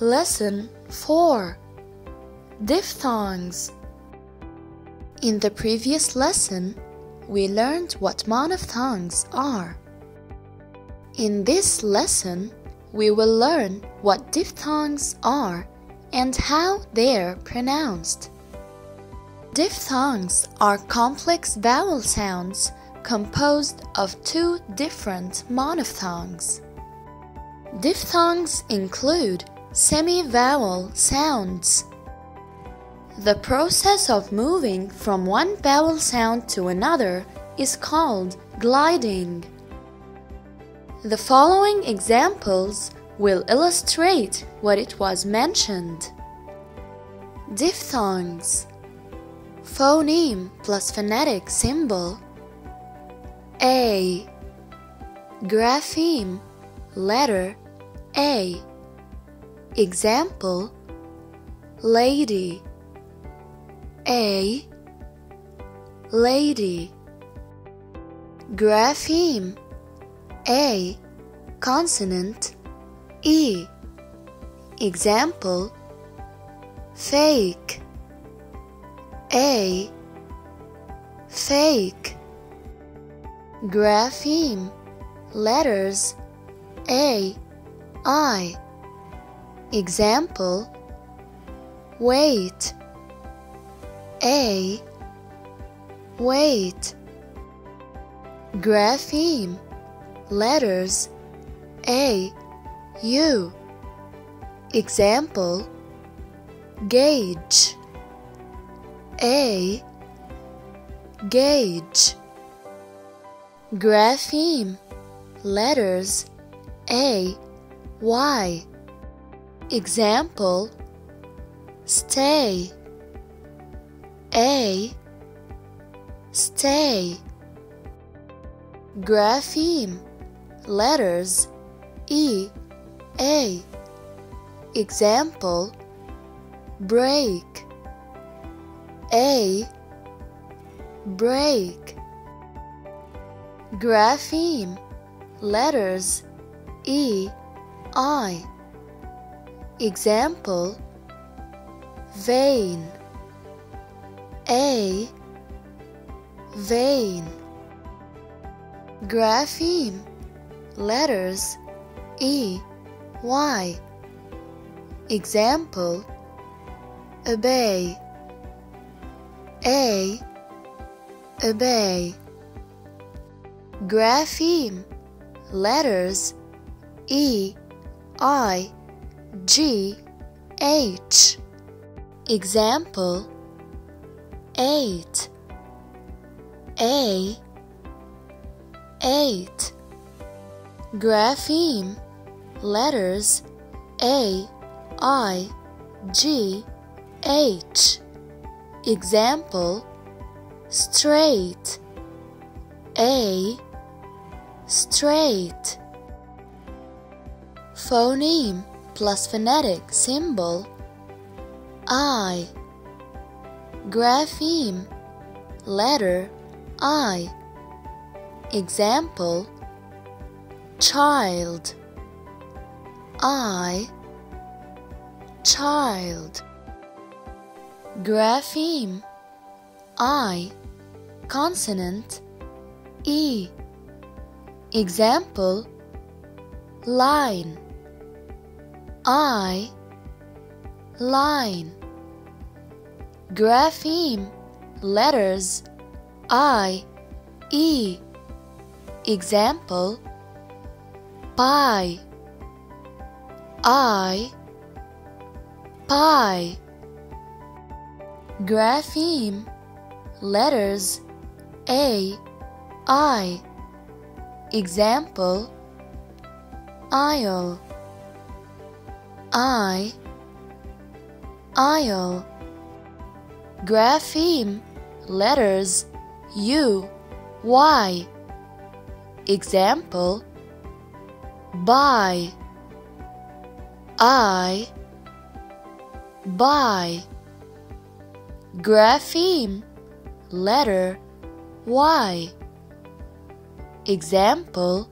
Lesson 4 Diphthongs In the previous lesson, we learned what monophthongs are. In this lesson, we will learn what diphthongs are and how they're pronounced. Diphthongs are complex vowel sounds composed of two different monophthongs. Diphthongs include semi-vowel sounds. The process of moving from one vowel sound to another is called gliding. The following examples will illustrate what it was mentioned. Diphthongs Phoneme plus phonetic symbol. A. Grapheme letter A. Example Lady. A. Lady. Grapheme A. Consonant E. Example Fake A Fake Grapheme. Letters A I. Example Wait A Wait Grapheme. Letters A U. Example Gauge A Gauge. Grapheme. Letters A Y. Example. Stay. A Stay. Grapheme. Letters E A. Example. Break A. Break. Grapheme. Letters. E. I. Example. Vein. A. Vein. Grapheme. Letters. E. Y. Example. Obey A Obey Grapheme. Letters. E I G H. Example. 8 A 8 Grapheme. Letters. A I G H Example Straight A Straight. Phoneme plus phonetic symbol I. Grapheme letter I. Example Child I. Child Grapheme. I. Consonant. E. Example. Line. I. Line. Grapheme. Letters. I. E. Example. Pie I. Pie grapheme. Letters A I. Example aisle. I aisle. Grapheme. Letters U Y. Example buy. I buy grapheme. Letter Y. Example.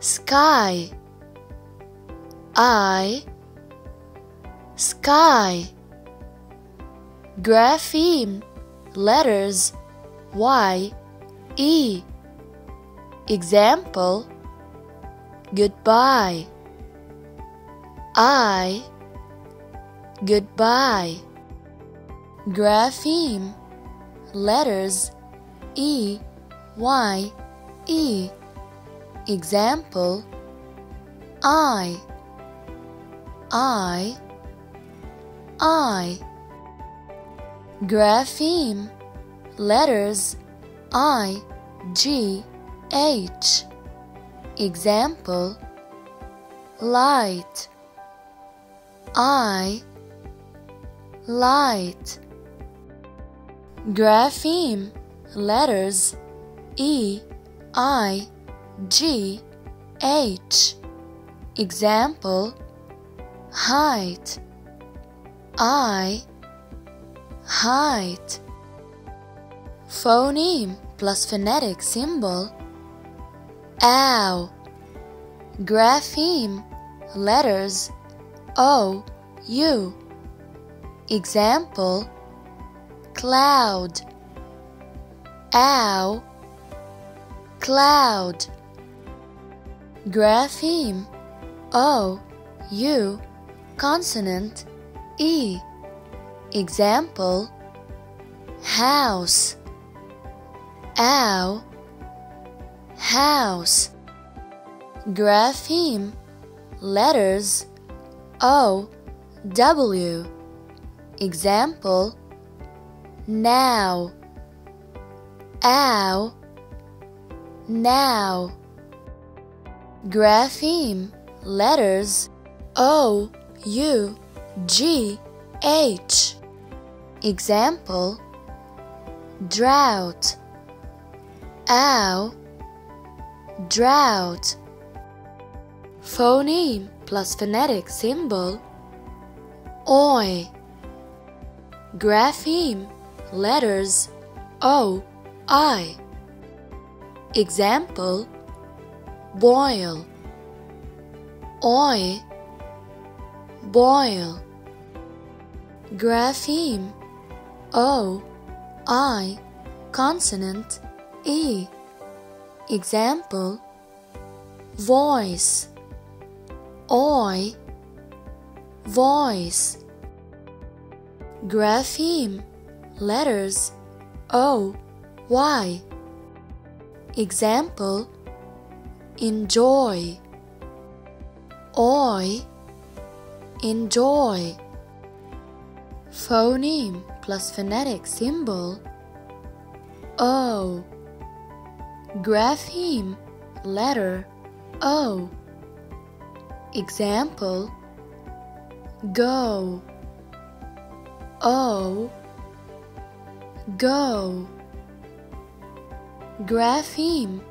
Sky. I. Sky. Grapheme. Letters Y E. Example. Goodbye. I. Goodbye Grapheme. Letters. E. Y. E. Example. Eye. I. Eye. Grapheme. Letters. I. G. H. Example. Light. I. Light Grapheme. Letters. E. I. G. H. Example. Height. I. Height. Phoneme plus phonetic symbol. Ow. Grapheme. Letters. O. U. Example Cloud. Ow. Cloud. Grapheme. O U Consonant E. Example. House. Ow. House. Grapheme. Letters. O W. Example Now. Ow. Now. Grapheme. Letters. O U G H. Example. Drought. Ow. Drought. Phoneme plus phonetic symbol. Oi Grapheme letters O I. Example Boil. Oi Boil. Grapheme O I. Consonant E. Example Voice. Oi Voice. Grapheme letters. O. Y. Example. Enjoy. Oi. Enjoy. Phoneme plus phonetic symbol. O. Grapheme letter. O. Example. Go. O Go. Grapheme.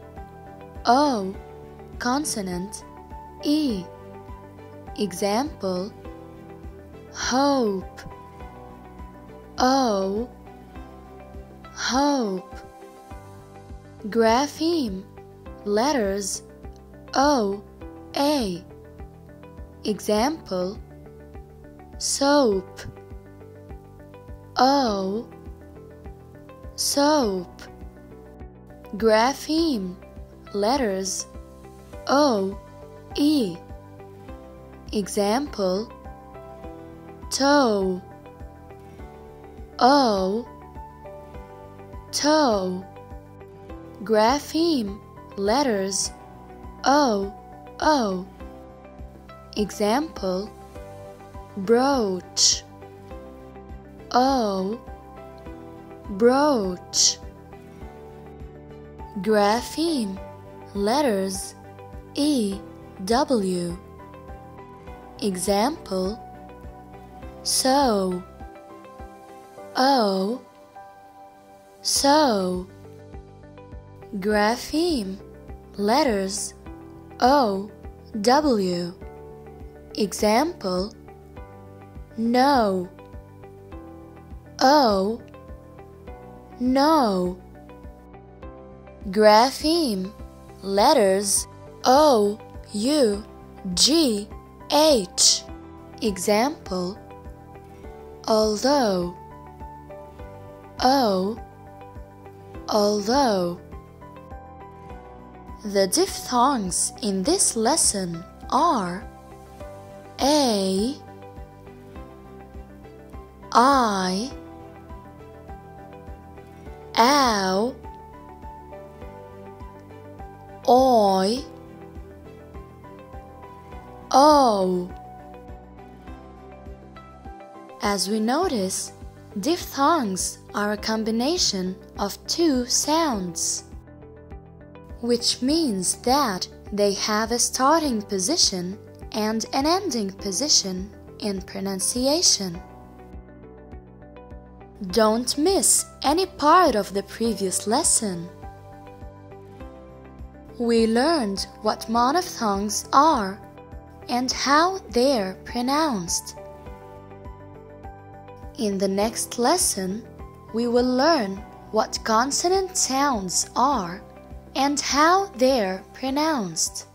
O. Consonant. E. Example. Hope. O. Hope. Grapheme. Letters. O. A. Example. Soap. O Soap. Grapheme. Letters. O. E. Example. Toe. O. Toe. Grapheme. Letters. O. O. Example. Brooch. O Brooch Grapheme letters. E. W. Example. Sew. O. Sew. Grapheme letters. O. W. Example. No. O no. Grapheme. Letters. O, U, G, H. Example. Although, O, although. The diphthongs in this lesson are A, I, ow, oi. As we notice, diphthongs are a combination of two sounds, which means that they have a starting position and an ending position in pronunciation. Don't miss any part of the previous lesson. We learned what monophthongs are and how they're pronounced. In the next lesson, we will learn what consonant sounds are and how they're pronounced.